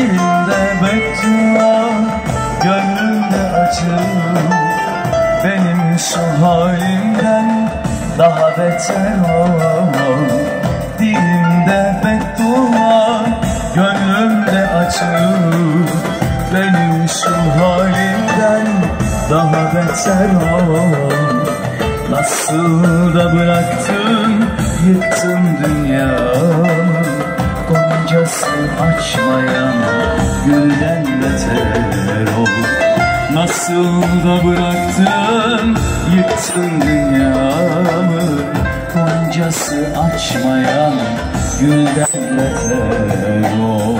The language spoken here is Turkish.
Dilimde beddua, gönlümde acı Benim şu halimden daha beter olamam. Dilimde beddua, gönlümde acı Benim şu halimden daha beter olamam. Nasıl da bıraktın, yıktın dünyayı? Goncası açmayan gülden beter ol. Nasıl da bıraktın, yıktın dünyamı? Goncası açmayan gülden beter ol